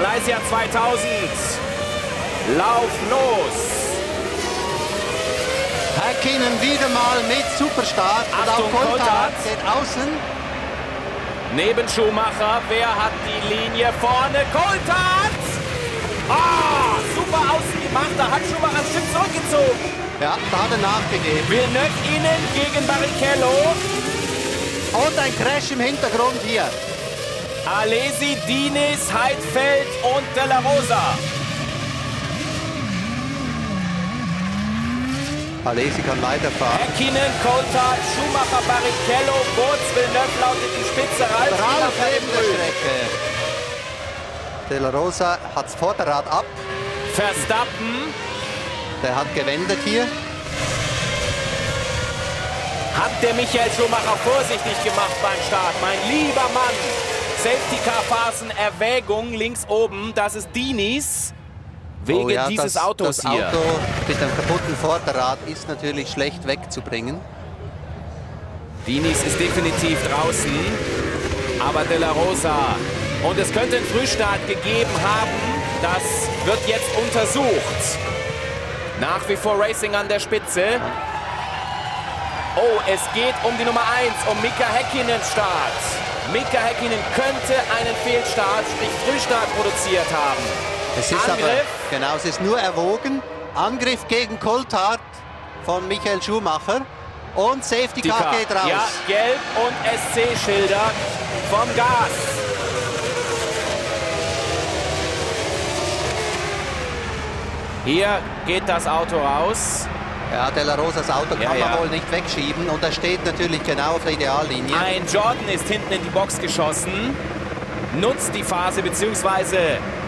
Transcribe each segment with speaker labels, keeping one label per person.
Speaker 1: Malaysia 2000. Lauf los.
Speaker 2: Häkkinen wieder mal mit Superstart. Und
Speaker 1: Achtung,
Speaker 2: auch Coulthard
Speaker 1: Coulthard.
Speaker 2: geht außen.
Speaker 1: Neben Schumacher. Wer hat die Linie vorne? Coulthard. Ah, super außen gemacht. Da hat Schumacher ein Stück zurückgezogen.
Speaker 2: Ja, da hat er nachgegeben.
Speaker 1: Villeneuve innen gegen Barrichello.
Speaker 2: Und ein Crash im Hintergrund hier.
Speaker 1: Alesi, Diniz, Heidfeld und De La Rosa.
Speaker 2: Alesi kann weiterfahren.
Speaker 1: Häkkinen, Coulthard, Schumacher, Barrichello, Wurz, Villeneuve lautet die Spitze. Ralf
Speaker 2: Ralf neben der. Strecke. De La Rosa hat das Vorderrad ab.
Speaker 1: Verstappen
Speaker 2: Der hat gewendet hier.
Speaker 1: hat der Michael Schumacher vorsichtig gemacht beim Start. Mein lieber Mann. Safety Car Phasen Erwägung links oben. Das ist Dinis. Wegen
Speaker 2: Oh ja,
Speaker 1: dieses
Speaker 2: das,
Speaker 1: Autos
Speaker 2: das
Speaker 1: hier.
Speaker 2: Auto mit dem kaputten Vorderrad ist natürlich schlecht wegzubringen.
Speaker 1: Dinis ist definitiv draußen. Aber De La Rosa. Und es könnte einen Frühstart gegeben haben. Das wird jetzt untersucht. Nach wie vor Racing an der Spitze. Oh, es geht um die Nummer 1, um Mika Häkkinen Start. Mika Häkkinen könnte einen Fehlstart, sprich Frühstart produziert haben.
Speaker 2: Es ist aber,
Speaker 1: Angriff.
Speaker 2: genau, es ist nur erwogen. Angriff gegen Coulthard von Michael Schumacher. Und Safety
Speaker 1: Car.
Speaker 2: geht raus.
Speaker 1: Ja, gelb und SC-Schilder vom Gas. Hier geht das Auto raus.
Speaker 2: Ja, De La Rosas Auto
Speaker 1: Ja,
Speaker 2: kann man
Speaker 1: ja.
Speaker 2: wohl nicht wegschieben. Und er steht natürlich genau auf der Ideallinie.
Speaker 1: Ein Jordan ist hinten in die Box geschossen. Nutzt die Phase, beziehungsweise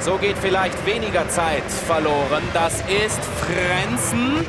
Speaker 1: so geht vielleicht weniger Zeit verloren. Das ist Frenzen.